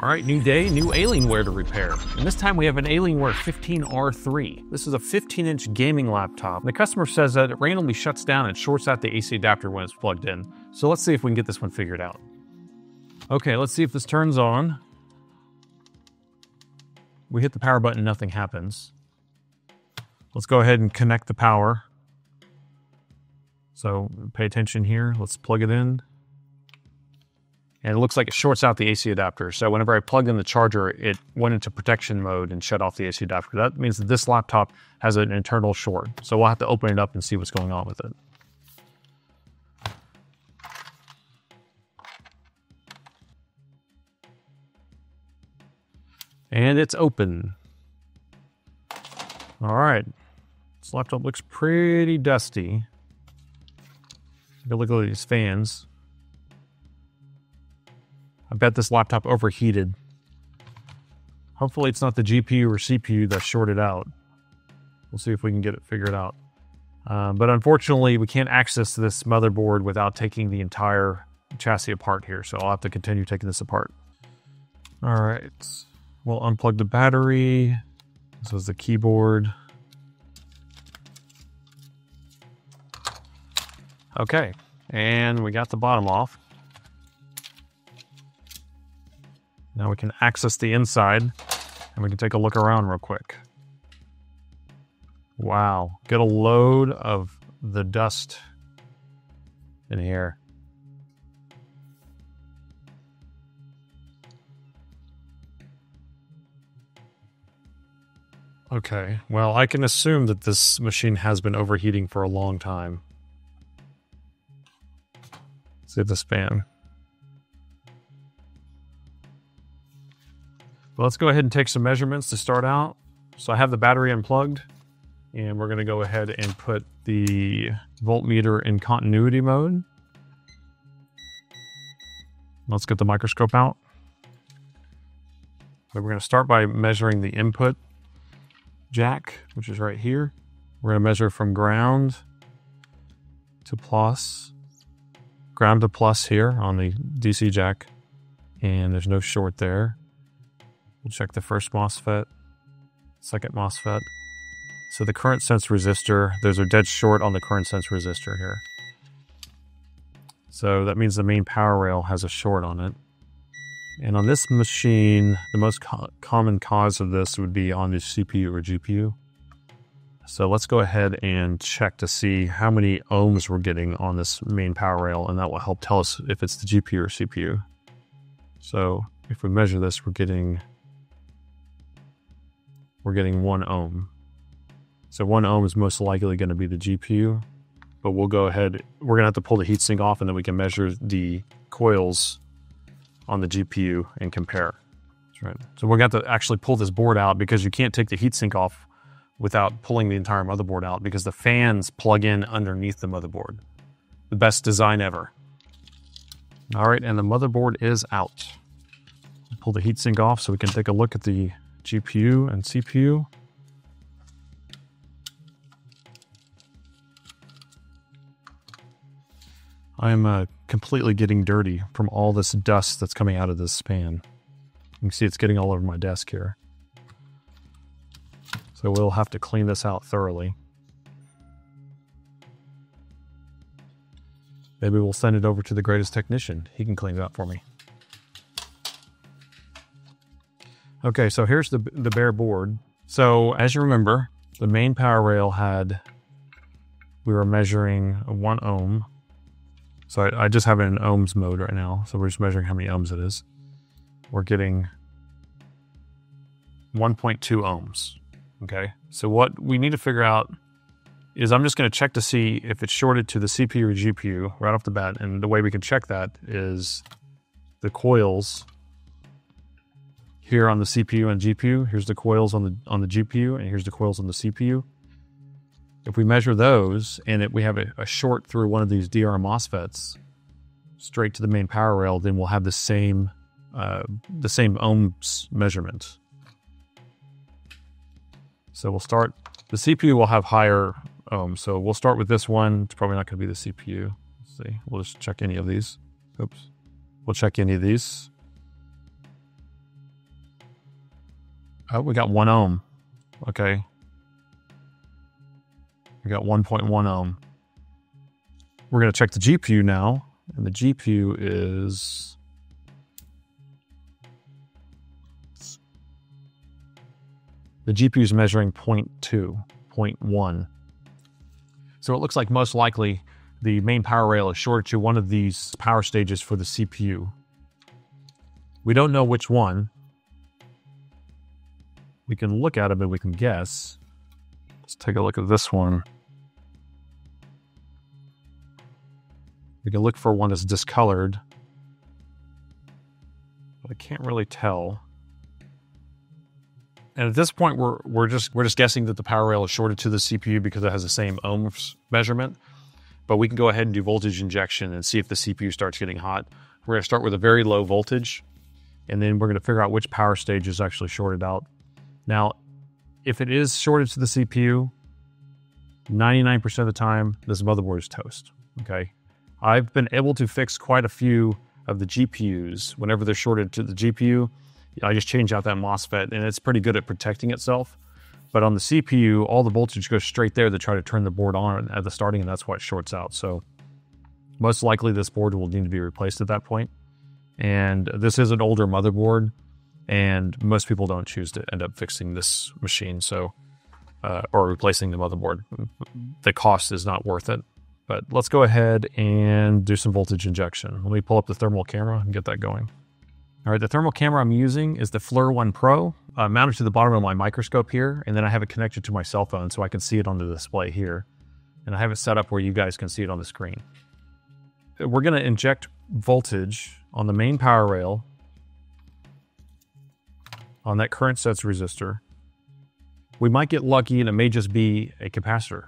All right, new day, new Alienware to repair. And this time we have an Alienware 15R3. This is a 15 inch gaming laptop. The customer says that it randomly shuts down and shorts out the AC adapter when it's plugged in. So let's see if we can get this one figured out. Okay, let's see if this turns on. We hit the power button, nothing happens. Let's go ahead and connect the power. So pay attention here. Let's plug it in and it looks like it shorts out the AC adapter. So whenever I plugged in the charger, it went into protection mode and shut off the AC adapter. That means that this laptop has an internal short. So we'll have to open it up and see what's going on with it. And it's open. All right. This laptop looks pretty dusty. Take a look at these fans. I bet this laptop overheated. Hopefully it's not the GPU or CPU that's shorted out. We'll see if we can get it figured out. Um, but unfortunately, we can't access this motherboard without taking the entire chassis apart here. So I'll have to continue taking this apart. All right. We'll unplug the battery. This is the keyboard. Okay. And we got the bottom off. Now we can access the inside and we can take a look around real quick. Wow, get a load of the dust in here. Okay, well, I can assume that this machine has been overheating for a long time. See the span. Well, let's go ahead and take some measurements to start out. So I have the battery unplugged and we're going to go ahead and put the voltmeter in continuity mode. Let's get the microscope out. We're going to start by measuring the input jack, which is right here. We're going to measure from ground to plus, ground to plus here on the DC jack, and there's no short there. We'll check the first MOSFET, second MOSFET. So the current sense resistor, those are dead short on the current sense resistor here. So that means the main power rail has a short on it. And on this machine, the most co common cause of this would be on the CPU or GPU. So let's go ahead and check to see how many ohms we're getting on this main power rail, and that will help tell us if it's the GPU or CPU. So if we measure this, we're getting we're getting one ohm. So one ohm is most likely going to be the GPU, but we'll go ahead. We're going to have to pull the heatsink off and then we can measure the coils on the GPU and compare. That's right. So we're going to have to actually pull this board out because you can't take the heatsink off without pulling the entire motherboard out because the fans plug in underneath the motherboard. The best design ever. All right, and the motherboard is out. Pull the heatsink off so we can take a look at the GPU and CPU. I'm uh, completely getting dirty from all this dust that's coming out of this span. You can see it's getting all over my desk here. So we'll have to clean this out thoroughly. Maybe we'll send it over to the greatest technician. He can clean it up for me. Okay, so here's the, the bare board. So as you remember, the main power rail had, we were measuring one ohm. So I, I just have it in ohms mode right now. So we're just measuring how many ohms it is. We're getting 1.2 ohms. Okay, so what we need to figure out is I'm just going to check to see if it's shorted to the CPU or GPU right off the bat. And the way we can check that is the coils here on the CPU and GPU. Here's the coils on the on the GPU, and here's the coils on the CPU. If we measure those, and it, we have a, a short through one of these DR MOSFETs straight to the main power rail, then we'll have the same uh, the same ohms measurement. So we'll start. The CPU will have higher ohms, so we'll start with this one. It's probably not going to be the CPU. Let's see. We'll just check any of these. Oops. We'll check any of these. Oh, we got one ohm. Okay. We got 1.1 ohm. We're going to check the GPU now. And the GPU is. The GPU is measuring 0.2, 0.1. So it looks like most likely the main power rail is shorted to one of these power stages for the CPU. We don't know which one. We can look at them and we can guess. Let's take a look at this one. We can look for one that's discolored. But I can't really tell. And at this point, we're we're just we're just guessing that the power rail is shorted to the CPU because it has the same ohms measurement. But we can go ahead and do voltage injection and see if the CPU starts getting hot. We're going to start with a very low voltage, and then we're going to figure out which power stage is actually shorted out. Now, if it is shorted to the CPU, 99% of the time, this motherboard is toast. Okay. I've been able to fix quite a few of the GPUs whenever they're shorted to the GPU I just change out that MOSFET and it's pretty good at protecting itself. But on the CPU, all the voltage goes straight there to try to turn the board on at the starting, and that's why it shorts out. So most likely this board will need to be replaced at that point. And this is an older motherboard, and most people don't choose to end up fixing this machine, so uh, or replacing the motherboard. The cost is not worth it. But let's go ahead and do some voltage injection. Let me pull up the thermal camera and get that going. All right, the thermal camera I'm using is the FLIR One Pro, uh, mounted to the bottom of my microscope here, and then I have it connected to my cell phone so I can see it on the display here. And I have it set up where you guys can see it on the screen. We're going to inject voltage on the main power rail on that current sense resistor. We might get lucky and it may just be a capacitor.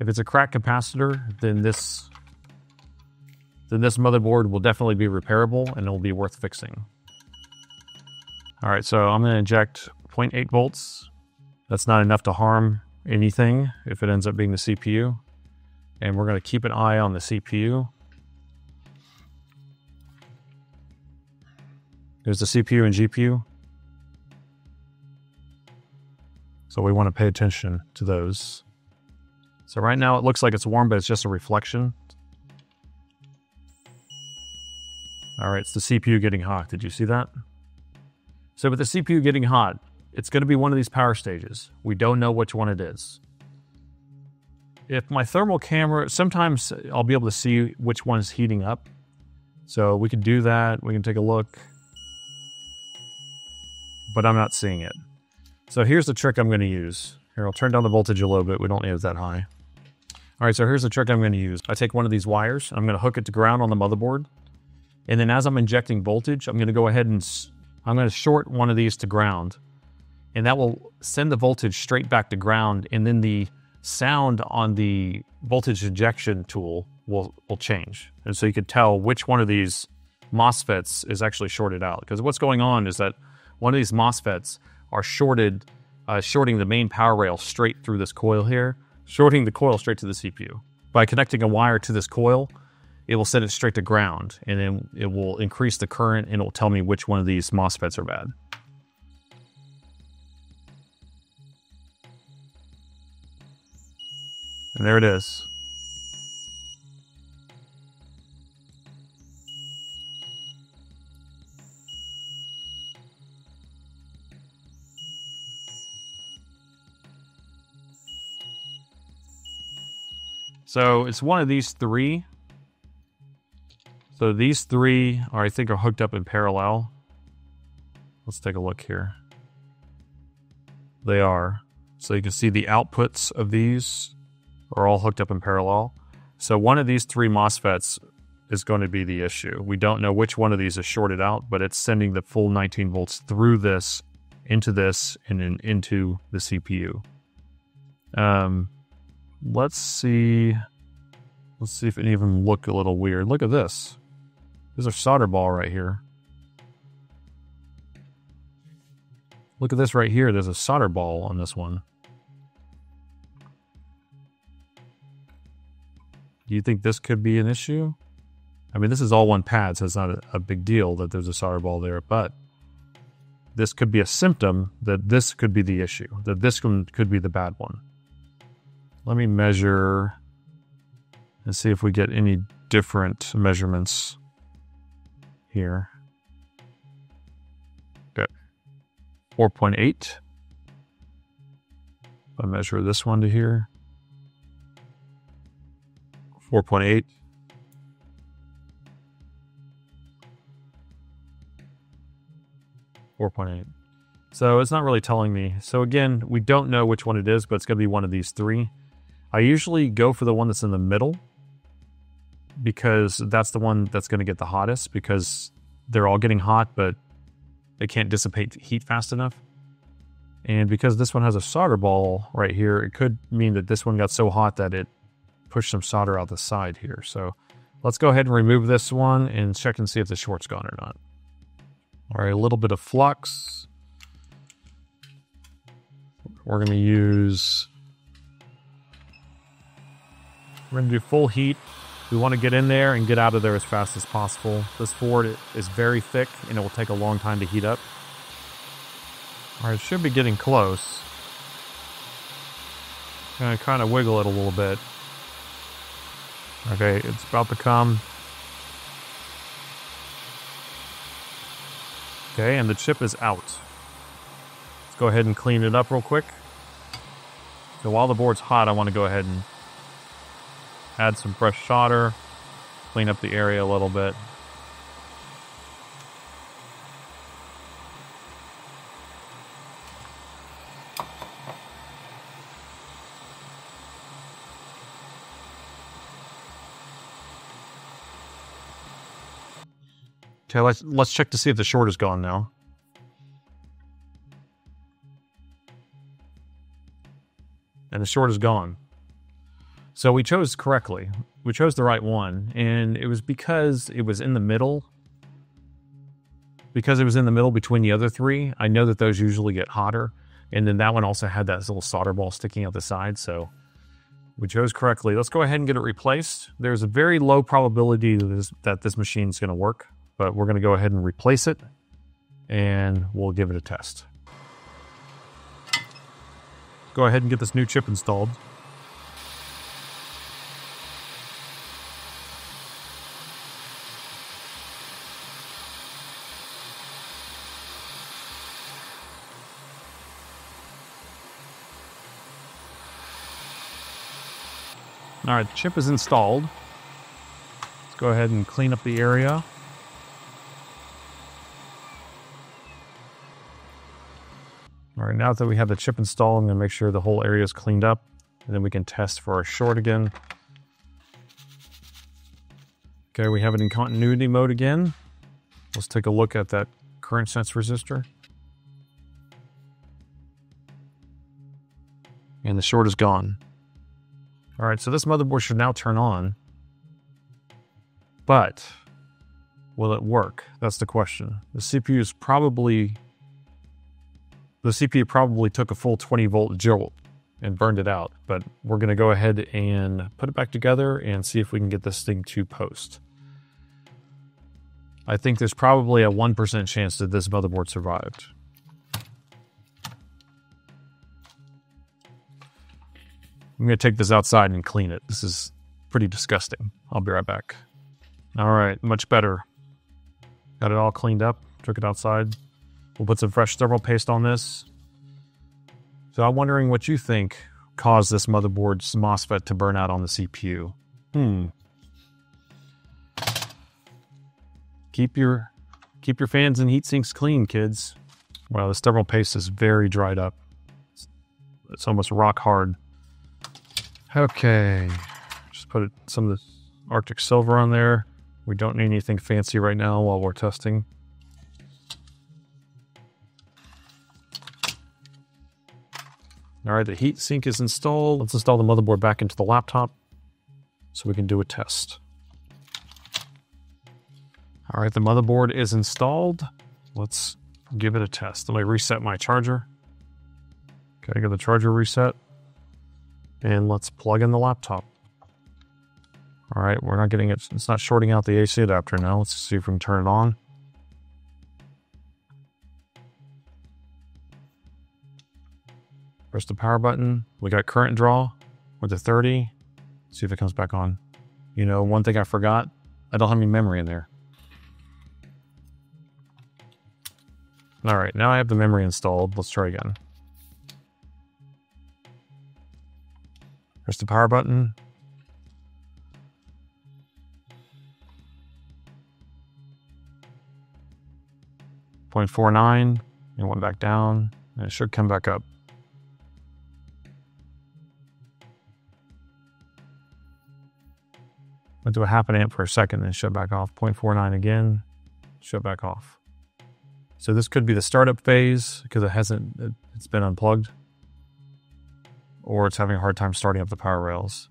If it's a cracked capacitor, then this then this motherboard will definitely be repairable and it'll be worth fixing. All right, so I'm going to inject 0.8 volts. That's not enough to harm anything if it ends up being the CPU. And we're going to keep an eye on the CPU. There's the CPU and GPU. So we want to pay attention to those. So right now it looks like it's warm, but it's just a reflection. All right, it's the CPU getting hot. Did you see that? So with the CPU getting hot, it's going to be one of these power stages. We don't know which one it is. If my thermal camera, sometimes I'll be able to see which one is heating up. So we can do that. We can take a look. But I'm not seeing it. So here's the trick I'm going to use. Here, I'll turn down the voltage a little bit. We don't need it that high. All right, so here's the trick I'm going to use. I take one of these wires. I'm going to hook it to ground on the motherboard. And then as I'm injecting voltage, I'm going to go ahead and I'm going to short one of these to ground. And that will send the voltage straight back to ground. And then the sound on the voltage injection tool will, will change. And so you could tell which one of these MOSFETs is actually shorted out. Because what's going on is that one of these MOSFETs are shorted, uh, shorting the main power rail straight through this coil here, shorting the coil straight to the CPU. By connecting a wire to this coil, it will set it straight to ground and then it will increase the current and it will tell me which one of these MOSFETs are bad. And there it is. So it's one of these three so these three are, I think, are hooked up in parallel. Let's take a look here. They are. So you can see the outputs of these are all hooked up in parallel. So one of these three MOSFETs is going to be the issue. We don't know which one of these is shorted out, but it's sending the full 19 volts through this, into this, and then into the CPU. Um, let's see. Let's see if of them look a little weird. Look at this. There's a solder ball right here. Look at this right here. There's a solder ball on this one. Do you think this could be an issue? I mean, this is all one pad, so it's not a, a big deal that there's a solder ball there, but this could be a symptom that this could be the issue, that this one could be the bad one. Let me measure and see if we get any different measurements here. Good. 4.8. I measure this one to here. 4.8. Four point eight. So it's not really telling me. So again, we don't know which one it is, but it's going to be one of these three. I usually go for the one that's in the middle because that's the one that's going to get the hottest because they're all getting hot, but they can't dissipate heat fast enough. And because this one has a solder ball right here, it could mean that this one got so hot that it pushed some solder out the side here. So let's go ahead and remove this one and check and see if the short's gone or not. All right, a little bit of flux. We're going to use, we're going to do full heat we want to get in there and get out of there as fast as possible. This board is very thick and it will take a long time to heat up. All right, it should be getting close. Gonna kind of wiggle it a little bit. Okay, it's about to come. Okay, and the chip is out. Let's go ahead and clean it up real quick. So while the board's hot, I want to go ahead and add some fresh solder, clean up the area a little bit. Okay, let's let's check to see if the short is gone now. And the short is gone. So we chose correctly. We chose the right one, and it was because it was in the middle. Because it was in the middle between the other three, I know that those usually get hotter, and then that one also had that little solder ball sticking out the side. So we chose correctly. Let's go ahead and get it replaced. There's a very low probability that this, that this machine is going to work, but we're going to go ahead and replace it, and we'll give it a test. Go ahead and get this new chip installed. All right, the chip is installed. Let's go ahead and clean up the area. All right, now that we have the chip installed, I'm gonna make sure the whole area is cleaned up and then we can test for our short again. Okay, we have it in continuity mode again. Let's take a look at that current sense resistor. And the short is gone. All right, so this motherboard should now turn on. But will it work? That's the question. The CPU is probably the CPU probably took a full 20 volt jolt and burned it out, but we're going to go ahead and put it back together and see if we can get this thing to post. I think there's probably a 1% chance that this motherboard survived. I'm going to take this outside and clean it. This is pretty disgusting. I'll be right back. All right, much better. Got it all cleaned up. Took it outside. We'll put some fresh thermal paste on this. So I'm wondering what you think caused this motherboard's MOSFET to burn out on the CPU. Hmm. Keep your keep your fans and heat sinks clean, kids. Wow, this thermal paste is very dried up. It's almost rock hard. Okay, just put some of this Arctic Silver on there. We don't need anything fancy right now while we're testing. All right, the heat sink is installed. Let's install the motherboard back into the laptop so we can do a test. All right, the motherboard is installed. Let's give it a test. Let me reset my charger. Okay, I get the charger reset. And let's plug in the laptop. All right, we're not getting it. It's not shorting out the AC adapter now. Let's see if we can turn it on. Press the power button. We got current draw with the 30. Let's see if it comes back on. You know, one thing I forgot, I don't have any memory in there. All right, now I have the memory installed. Let's try again. Press the power button. Point four nine, and went back down, and it should come back up. Went to a half an amp for a second, then shut back off. 0.49 again, shut back off. So this could be the startup phase because it hasn't, it's been unplugged. Or it's having a hard time starting up the power rails.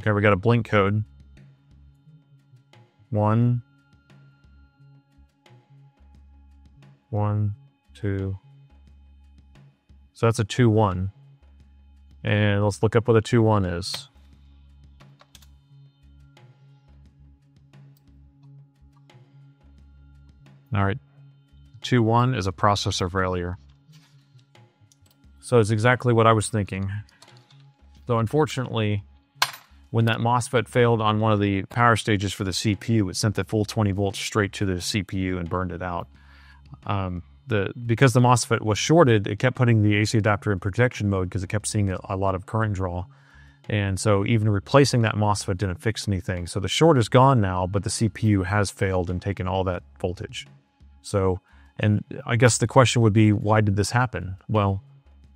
Okay, we got a blink code. One, one, two. So that's a 2 1. And let's look up what a 2 1 is. All right. 2 1 is a processor failure. So it's exactly what I was thinking. So unfortunately, when that MOSFET failed on one of the power stages for the CPU, it sent the full 20 volts straight to the CPU and burned it out. Um, the because the MOSFET was shorted, it kept putting the AC adapter in protection mode because it kept seeing a, a lot of current draw. And so even replacing that MOSFET didn't fix anything. So the short is gone now, but the CPU has failed and taken all that voltage. So, and I guess the question would be, why did this happen? Well,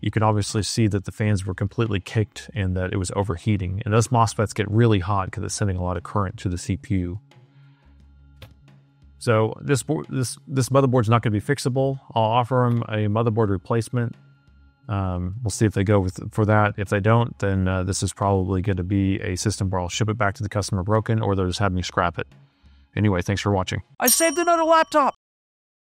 you can obviously see that the fans were completely kicked and that it was overheating. And those MOSFETs get really hot because it's sending a lot of current to the CPU. So this this this motherboard's not going to be fixable. I'll offer them a motherboard replacement. Um, we'll see if they go with for that. If they don't, then uh, this is probably going to be a system where I'll ship it back to the customer broken, or they'll just have me scrap it. Anyway, thanks for watching. I saved another laptop.